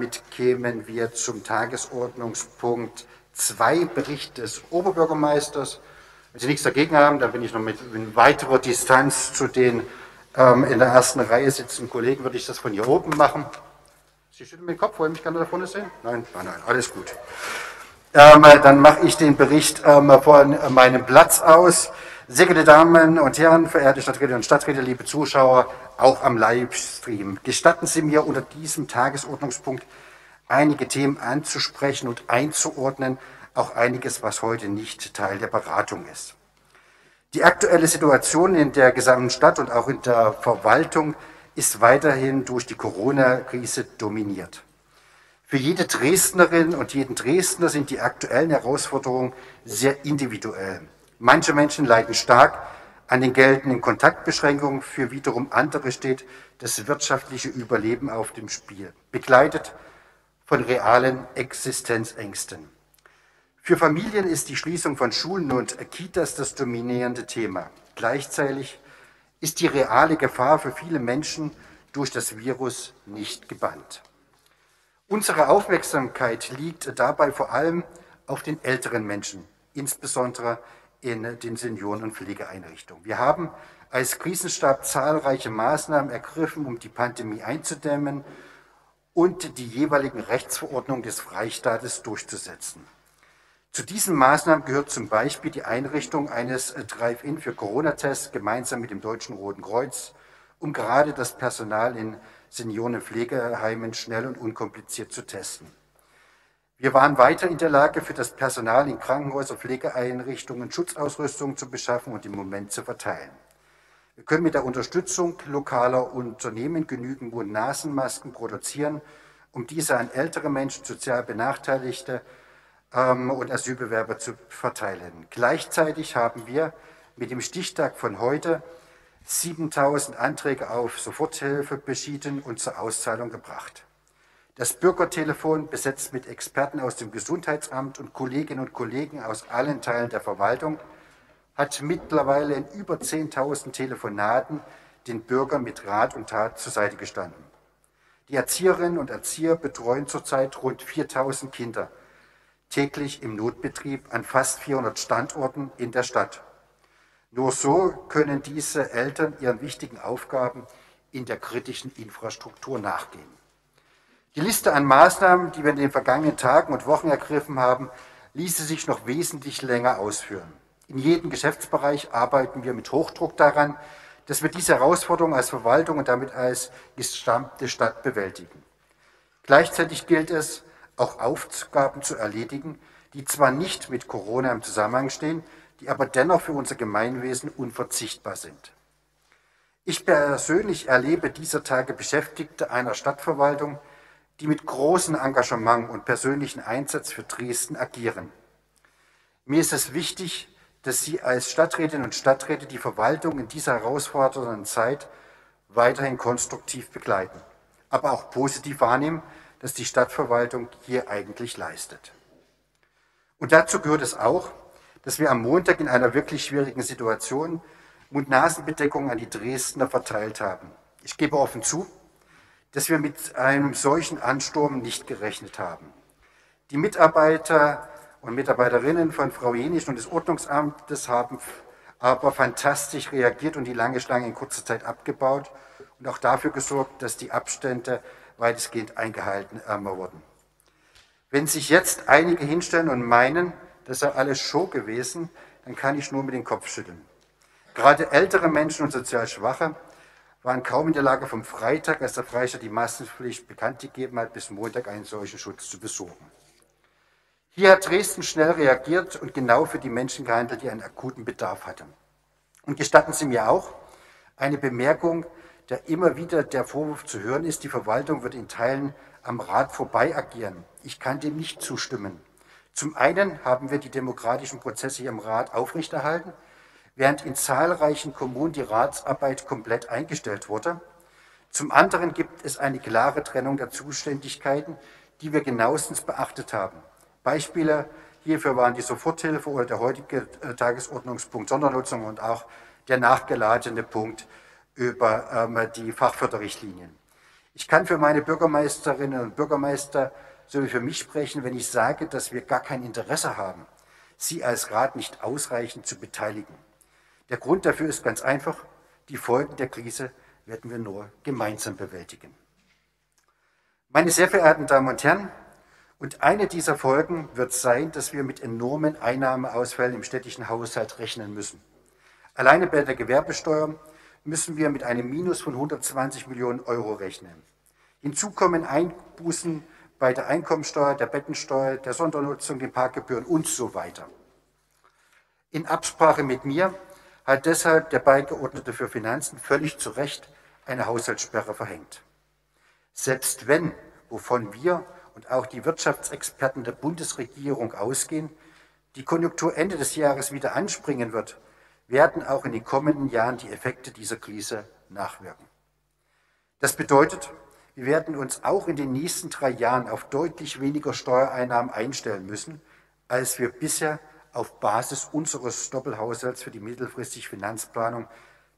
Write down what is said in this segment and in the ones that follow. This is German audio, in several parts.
Damit kämen wir zum Tagesordnungspunkt 2, Bericht des Oberbürgermeisters. Wenn Sie nichts dagegen haben, dann bin ich noch mit weiterer Distanz zu den ähm, in der ersten Reihe sitzenden Kollegen, würde ich das von hier oben machen. Sie schütteln mit dem Kopf, wollen mich gerne da vorne sehen? Nein, nein, nein, alles gut. Ähm, dann mache ich den Bericht ähm, von meinem Platz aus. Sehr geehrte Damen und Herren, verehrte Stadträte und Stadträte, liebe Zuschauer, auch am Livestream. Gestatten Sie mir unter diesem Tagesordnungspunkt einige Themen anzusprechen und einzuordnen, auch einiges, was heute nicht Teil der Beratung ist. Die aktuelle Situation in der gesamten Stadt und auch in der Verwaltung ist weiterhin durch die Corona-Krise dominiert. Für jede Dresdnerin und jeden Dresdner sind die aktuellen Herausforderungen sehr individuell. Manche Menschen leiden stark an den geltenden Kontaktbeschränkungen, für wiederum andere steht das wirtschaftliche Überleben auf dem Spiel, begleitet von realen Existenzängsten. Für Familien ist die Schließung von Schulen und Kitas das dominierende Thema. Gleichzeitig ist die reale Gefahr für viele Menschen durch das Virus nicht gebannt. Unsere Aufmerksamkeit liegt dabei vor allem auf den älteren Menschen, insbesondere in den Senioren- und Pflegeeinrichtungen. Wir haben als Krisenstab zahlreiche Maßnahmen ergriffen, um die Pandemie einzudämmen und die jeweiligen Rechtsverordnungen des Freistaates durchzusetzen. Zu diesen Maßnahmen gehört zum Beispiel die Einrichtung eines Drive-In für Corona-Tests gemeinsam mit dem Deutschen Roten Kreuz, um gerade das Personal in Seniorenpflegeheimen schnell und unkompliziert zu testen. Wir waren weiter in der Lage, für das Personal in Krankenhäusern, Pflegeeinrichtungen Schutzausrüstung zu beschaffen und im Moment zu verteilen. Wir können mit der Unterstützung lokaler Unternehmen genügend Mund-Nasen-Masken produzieren, um diese an ältere Menschen, sozial Benachteiligte ähm, und Asylbewerber zu verteilen. Gleichzeitig haben wir mit dem Stichtag von heute 7000 Anträge auf Soforthilfe beschieden und zur Auszahlung gebracht. Das Bürgertelefon, besetzt mit Experten aus dem Gesundheitsamt und Kolleginnen und Kollegen aus allen Teilen der Verwaltung, hat mittlerweile in über 10.000 Telefonaten den Bürgern mit Rat und Tat zur Seite gestanden. Die Erzieherinnen und Erzieher betreuen zurzeit rund 4.000 Kinder täglich im Notbetrieb an fast 400 Standorten in der Stadt. Nur so können diese Eltern ihren wichtigen Aufgaben in der kritischen Infrastruktur nachgehen. Die Liste an Maßnahmen, die wir in den vergangenen Tagen und Wochen ergriffen haben, ließe sich noch wesentlich länger ausführen. In jedem Geschäftsbereich arbeiten wir mit Hochdruck daran, dass wir diese Herausforderung als Verwaltung und damit als gesamte Stadt bewältigen. Gleichzeitig gilt es, auch Aufgaben zu erledigen, die zwar nicht mit Corona im Zusammenhang stehen, die aber dennoch für unser Gemeinwesen unverzichtbar sind. Ich persönlich erlebe dieser Tage Beschäftigte einer Stadtverwaltung, die mit großem Engagement und persönlichen Einsatz für Dresden agieren. Mir ist es wichtig, dass Sie als Stadträtinnen und Stadträte die Verwaltung in dieser herausfordernden Zeit weiterhin konstruktiv begleiten, aber auch positiv wahrnehmen, dass die Stadtverwaltung hier eigentlich leistet. Und dazu gehört es auch, dass wir am Montag in einer wirklich schwierigen Situation Mund-Nasen-Bedeckungen an die Dresdner verteilt haben. Ich gebe offen zu, dass wir mit einem solchen Ansturm nicht gerechnet haben. Die Mitarbeiter und Mitarbeiterinnen von Frau Jenisch und des Ordnungsamtes haben aber fantastisch reagiert und die lange Schlange in kurzer Zeit abgebaut und auch dafür gesorgt, dass die Abstände weitestgehend eingehalten wurden. Wenn sich jetzt einige hinstellen und meinen, das sei alles Show gewesen, dann kann ich nur mit dem Kopf schütteln. Gerade ältere Menschen und sozial Schwache waren kaum in der Lage, vom Freitag, als der Freistaat die Massenpflicht bekannt gegeben hat, bis Montag einen solchen Schutz zu besuchen. Hier hat Dresden schnell reagiert und genau für die Menschen gehandelt, die einen akuten Bedarf hatten. Und gestatten Sie mir auch eine Bemerkung, der immer wieder der Vorwurf zu hören ist, die Verwaltung wird in Teilen am Rat vorbei agieren. Ich kann dem nicht zustimmen. Zum einen haben wir die demokratischen Prozesse hier im Rat aufrechterhalten während in zahlreichen Kommunen die Ratsarbeit komplett eingestellt wurde. Zum anderen gibt es eine klare Trennung der Zuständigkeiten, die wir genauestens beachtet haben. Beispiele hierfür waren die Soforthilfe oder der heutige äh, Tagesordnungspunkt Sondernutzung und auch der nachgeladene Punkt über ähm, die Fachförderrichtlinien. Ich kann für meine Bürgermeisterinnen und Bürgermeister sowie für mich sprechen, wenn ich sage, dass wir gar kein Interesse haben, sie als Rat nicht ausreichend zu beteiligen. Der Grund dafür ist ganz einfach, die Folgen der Krise werden wir nur gemeinsam bewältigen. Meine sehr verehrten Damen und Herren, und eine dieser Folgen wird sein, dass wir mit enormen Einnahmeausfällen im städtischen Haushalt rechnen müssen. Alleine bei der Gewerbesteuer müssen wir mit einem Minus von 120 Millionen Euro rechnen. Hinzu kommen Einbußen bei der Einkommensteuer, der Bettensteuer, der Sondernutzung, den Parkgebühren und so weiter. In Absprache mit mir hat deshalb der Beigeordnete für Finanzen völlig zu Recht eine Haushaltssperre verhängt. Selbst wenn, wovon wir und auch die Wirtschaftsexperten der Bundesregierung ausgehen, die Konjunktur Ende des Jahres wieder anspringen wird, werden auch in den kommenden Jahren die Effekte dieser Krise nachwirken. Das bedeutet, wir werden uns auch in den nächsten drei Jahren auf deutlich weniger Steuereinnahmen einstellen müssen, als wir bisher auf Basis unseres Doppelhaushalts für die mittelfristige Finanzplanung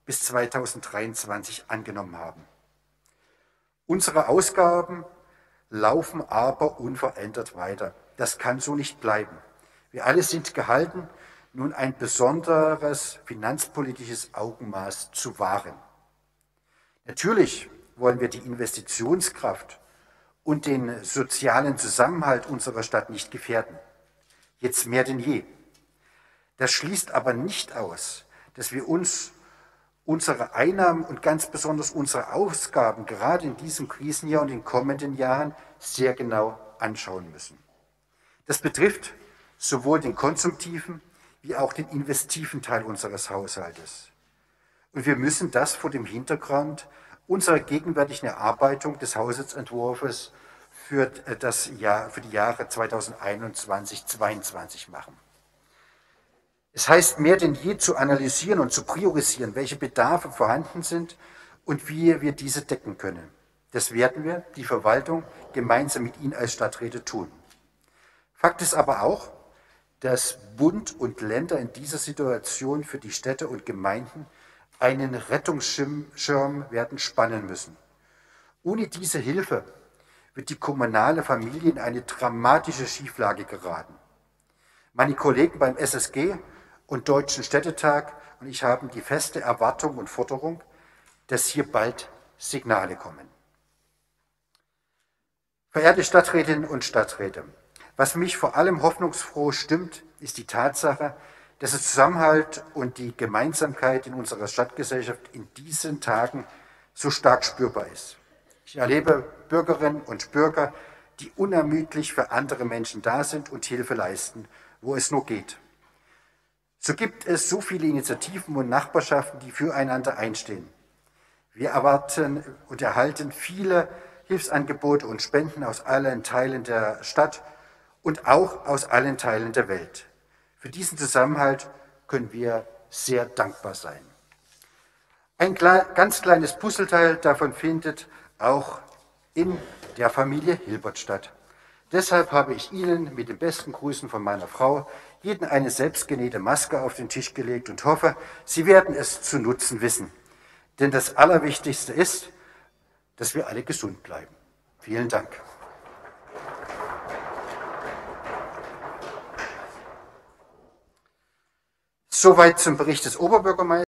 bis 2023 angenommen haben. Unsere Ausgaben laufen aber unverändert weiter. Das kann so nicht bleiben. Wir alle sind gehalten, nun ein besonderes finanzpolitisches Augenmaß zu wahren. Natürlich wollen wir die Investitionskraft und den sozialen Zusammenhalt unserer Stadt nicht gefährden. Jetzt mehr denn je. Das schließt aber nicht aus, dass wir uns unsere Einnahmen und ganz besonders unsere Ausgaben gerade in diesem Krisenjahr und in den kommenden Jahren sehr genau anschauen müssen. Das betrifft sowohl den konsumtiven wie auch den investiven Teil unseres Haushaltes. Und wir müssen das vor dem Hintergrund unserer gegenwärtigen Erarbeitung des Haushaltsentwurfs für, das Jahr, für die Jahre 2021-2022 machen. Es heißt mehr denn je zu analysieren und zu priorisieren, welche Bedarfe vorhanden sind und wie wir diese decken können. Das werden wir, die Verwaltung, gemeinsam mit Ihnen als Stadträte tun. Fakt ist aber auch, dass Bund und Länder in dieser Situation für die Städte und Gemeinden einen Rettungsschirm werden spannen müssen. Ohne diese Hilfe wird die kommunale Familie in eine dramatische Schieflage geraten. Meine Kollegen beim SSG und Deutschen Städtetag und ich haben die feste Erwartung und Forderung, dass hier bald Signale kommen. Verehrte Stadträtinnen und Stadträte, was mich vor allem hoffnungsfroh stimmt, ist die Tatsache, dass der Zusammenhalt und die Gemeinsamkeit in unserer Stadtgesellschaft in diesen Tagen so stark spürbar ist. Ich erlebe Bürgerinnen und Bürger, die unermüdlich für andere Menschen da sind und Hilfe leisten, wo es nur geht. So gibt es so viele Initiativen und Nachbarschaften, die füreinander einstehen. Wir erwarten und erhalten viele Hilfsangebote und Spenden aus allen Teilen der Stadt und auch aus allen Teilen der Welt. Für diesen Zusammenhalt können wir sehr dankbar sein. Ein ganz kleines Puzzleteil davon findet auch in der Familie Hilbert statt. Deshalb habe ich Ihnen mit den besten Grüßen von meiner Frau jeden eine selbstgenähte Maske auf den Tisch gelegt und hoffe, Sie werden es zu nutzen wissen. Denn das Allerwichtigste ist, dass wir alle gesund bleiben. Vielen Dank. Soweit zum Bericht des Oberbürgermeisters.